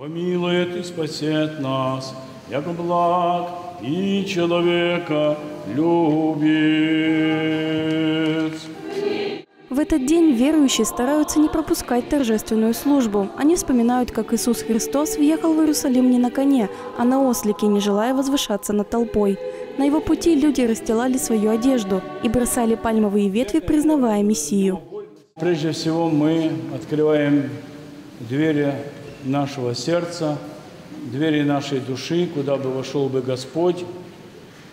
помилует и спасет нас, як благ и человека любец. В этот день верующие стараются не пропускать торжественную службу. Они вспоминают, как Иисус Христос въехал в Иерусалим не на коне, а на ослике, не желая возвышаться над толпой. На его пути люди расстилали свою одежду и бросали пальмовые ветви, признавая Мессию. Прежде всего мы открываем двери нашего сердца, двери нашей души, куда бы вошел бы Господь,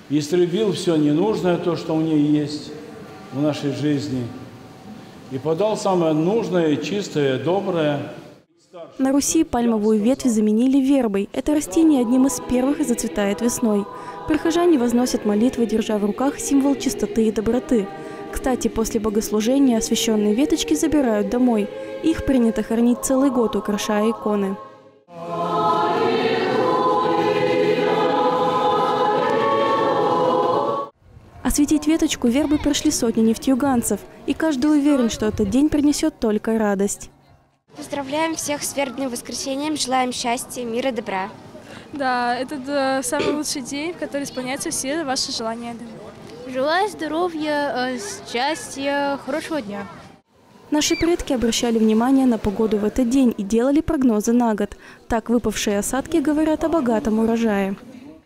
и истребил все ненужное, то, что у ней есть в нашей жизни, и подал самое нужное, чистое, доброе. На Руси пальмовую ветвь заменили вербой. Это растение одним из первых зацветает весной. Прихожане возносят молитвы, держа в руках символ чистоты и доброты. Кстати, после богослужения освященные веточки забирают домой. Их принято хранить целый год, украшая иконы. Осветить веточку вербы прошли сотни нефтьюганцев, и каждый уверен, что этот день принесет только радость. Поздравляем всех с вербным воскресением, желаем счастья, мира, добра. Да, это э, самый лучший день, в который исполняются все ваши желания. Желаю здоровья, э, счастья, хорошего дня. Наши предки обращали внимание на погоду в этот день и делали прогнозы на год. Так выпавшие осадки говорят о богатом урожае.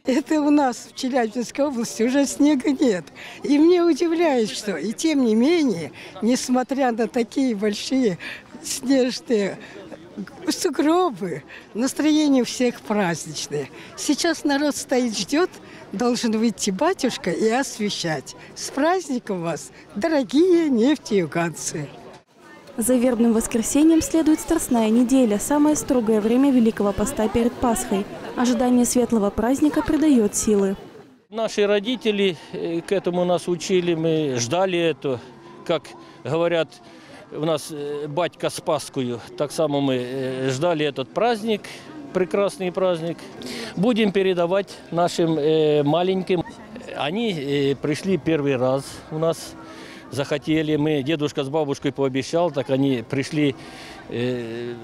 Это у нас в Челябинской области уже снега нет. И мне удивляет, что и тем не менее, несмотря на такие большие снежные сугробы, настроение у всех праздничное. Сейчас народ стоит, ждет, должен выйти батюшка и освещать. С праздником вас, дорогие нефтеюганцы! За вербным воскресеньем следует Страстная неделя, самое строгое время Великого Поста перед Пасхой. Ожидание светлого праздника придает силы. Наши родители э, к этому нас учили, мы ждали это. Как говорят, у нас э, батька с Пасхою, так само мы э, ждали этот праздник, прекрасный праздник. Будем передавать нашим маленьким. Они пришли первый раз у нас захотели, мы, дедушка с бабушкой пообещал, так они пришли э,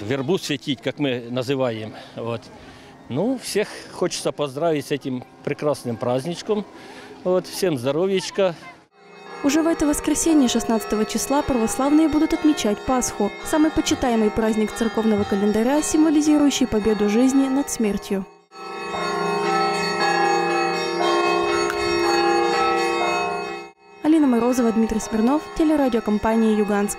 вербу светить, как мы называем. Вот. Ну, всех хочется поздравить с этим прекрасным праздничком. Вот, всем здоровьечка. Уже в это воскресенье, 16 числа, православные будут отмечать Пасху. Самый почитаемый праздник церковного календаря, символизирующий победу жизни над смертью. Алина Морозова, Дмитрий Смирнов, телерадиокомпания «Юганск».